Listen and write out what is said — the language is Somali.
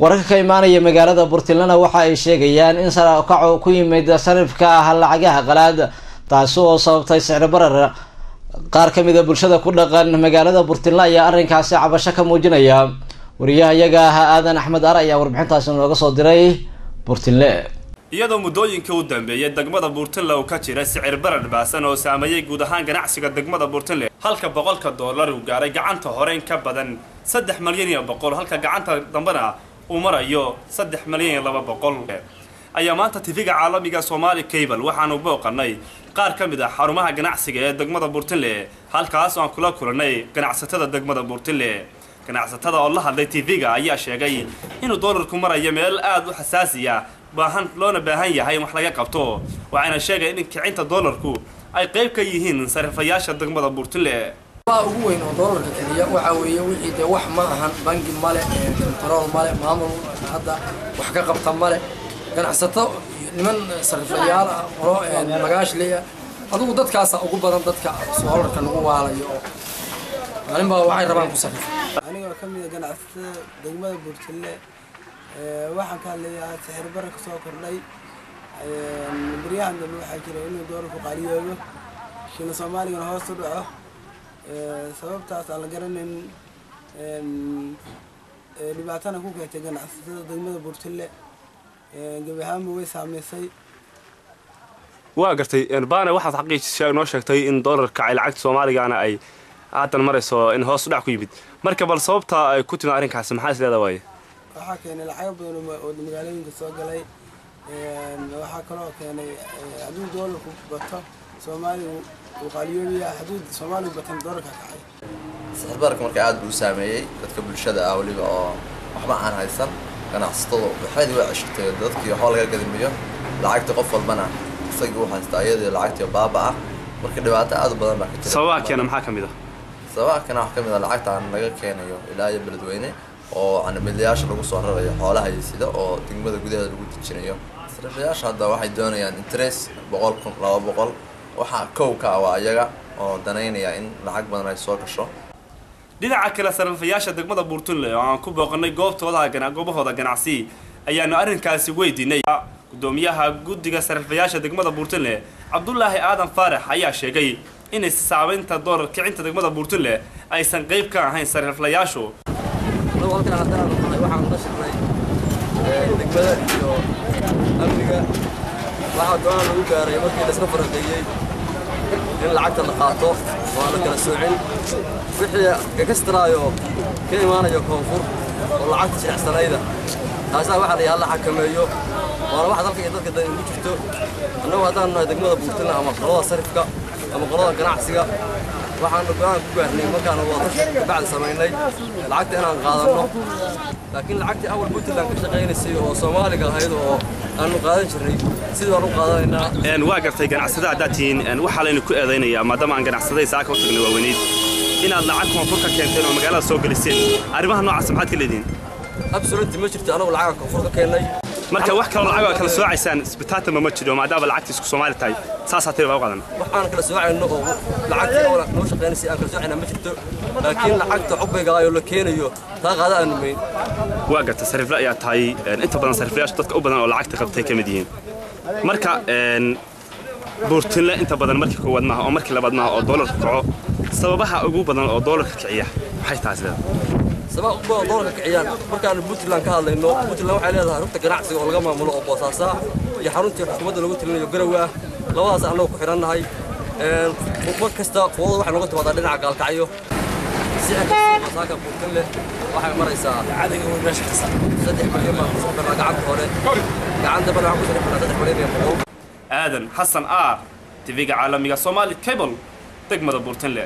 wararka ka imaanaya magaalada puntlandna waxa ay sheegayaan in sarakaco ku yimid sarifka ah lacagaha qalaad taasi oo sababtay sicri barar. Qaar ka mid a bulshada ku dhaqan magaalada puntland ayaa arrinkaasi cabasho ka muujinaya. Wariyaha iyaga ah aadan axmed ar ayaa warbixintaasi nooga soo diray puntland iyadoo muddooyinkii u dambeeyay degmada buurtinle uu ka jira sicir barar baasan oo saameeyey guud ahaan ganacsiga degmada buurtinle halka boqolka dollar uu gaaray gacanta hore in ka badan saddex malyan iyo boqol halka gacanta dambena uu marayo saddex malyan iyo laba boqol. Ayaa maanta tifiga caalamiga somaali cable waxaanu booqanay qaar ka mid ah xarumaha ganacsiga ee degmada buurtinle halkaas oo aan kula kulanay ganacsatada degmada buurtinle ganacsatada oo la hadlay tv-ga ayaa sheegay inuu doolarku marayo meel aada u xasaasiya baahan loona baahan yahay in wax laga qabto. Waxayna sheegay in kicinta doolarku ay qayb ka yihiin sarifayaasha degmada buurtinle وين ودور الكلية وعوية وحيدة وحما هن بنك مالك كنترول مالك مامل هذا وحقق بتمالك كان حسيته لمن صرف ليار رأي مجاش ليه هذا مدة كاسة أقول بدن مدة كاسة صار كان هو على يو أنا بقى وعي ربان بصرف أنا كم إذا كان عست دقمة بورتلة واحد كان ليه سحر برك سوكر لي مبريان دلوقتي كده إنه دور فقاري يو شنو سامالي كان هوس تبعه sababtaas aan la garanayn dhibaatana ku keentay ganacsatada degmada buurtille gebi ahaanba way saameysay. Waa gartay baane waxaad xaqiij noo sheegtay in doolarka kacay lacagta soomaaligana ay haatan marayso in hoos u dhac ku yimid. Marka bal sababta ay ku timid arrinkaasi maxaa is leedaa waaye? Waxaa keenay lacago badan oo magaalooyinka soo galay. Waxaa kaloo keenay hadduu doolarku bato soomaaligu uu qaaliyoobiya hadduu soomaaligu batan doolarka kacay sixirbararka marka aad buu u saameeyey dadka bulshada ah weliba oo waxba aan haysan ganacsatadu waxaydii waa ceshatay dadkii waxba laga gadimiyo lacagta qof walbana isagii u haystaa iyadii lacagtii baaba ah marka dhibaato aad u badan baa ka jira sababaha keena maxaa ka mid ah sababaha keena waxaa ka mid ah lacagtaan laga keenayo ilaa iyo beledweyne oo canibilayaasha lagu soo rarayo xoolaha iyo sida oo degmada gudaheeda lagu dejinayo sarifayaasha hadda waxay doonayaan interest boqol kun laba boqol waxaa kow ka ah waa iyaga oo danaynaya in lacag badan ay soo gasho. Dhinaca kale sarifayaasha degmada buurtunle oo aan ku booqanay goobtooda goobahooda ganacsi ayaanu arrinkaasi weydiinay. Gudoomiyaha guddiga sarifayaasha degmada buurtunle cabdulaahi aadan faarax ayaa sheegay inay saameynta doolar kicinta degmada buurtunle aysan qayb ka ahayn la shaqnay degmada iyo amniga ka imaanayo koonfur oo lacagta jilicsanayda taasaa waxaa la yaha la xakameeyo waana wax dalka iyo dadka dan ugu jirto annagu haddaan nahay degmada buurtina ama qolada sarifka ama qolada ganacsiga waxaanu go-aan ku gaarnay markaanu wadatasha kabacdi samaynay lacagta inaan qaadanno laakiin lacagtii awal puntland ka shaqaynaysay oo soomaaliga ahayd oo aanu qaadan jirnay sidii baan u qaadanaynaa waa gartay ganacsada haddaad tihiin waxaa laynu ku eedaynayaa maadaama aan ganacsaday saaka u tagnay waaweyneyd inaad lacag koonfur ka keenteen oo magaalada soo geliseen arrimaha noocaas maxaad ka leedihiin absoluti ma jirto anagu lacaga koonfur ka keennay marka wax kaloo lacag kala soocaysaan isbitaatanba ma jiro maadaama lacagta isku soomaali tahay. Saasaa tiri baa u qadan wax aan kala soocayno oo lacagtii awal noo shaqaynaysay aan kala soocayna ma jirto. Laakiin lacagta cubbayga ayoo la keenayo. Taa qaada aanu mayn waa garta sarifle ayaa tahay inta badan sariflayaashu dadka u badan oo lacagta qabtay ka mid yihiin. Marka buurtinle inta badan markii koowaad maaha oo markii labaad maaha oo doolarka kaco sababaha ugu badan oo doolarka kiciya maxay tahay sidaa sabab ugu badan doolarka kiciyaan markaanu puntland ka hadlayno puntland waxay leedahay rugta ganacsiga oo laga maamulo oo boosaasa iyo xaruntii xukuumadda lagu tilinayo garow ah labadaas annagu ku xidhannahay mar kasta fuudada waxay nooga timaadaa dhinaca gaalkacyo sicirka buurtinle waxay maraysaa saddex milyan baan kusoo xirnaa gacanta hore gacanta bana waxaan kusoo xirnaa saddex milyan iyo boqol aadan xasan aar tv-ga caalamiga soomaali cable degmada buurtinle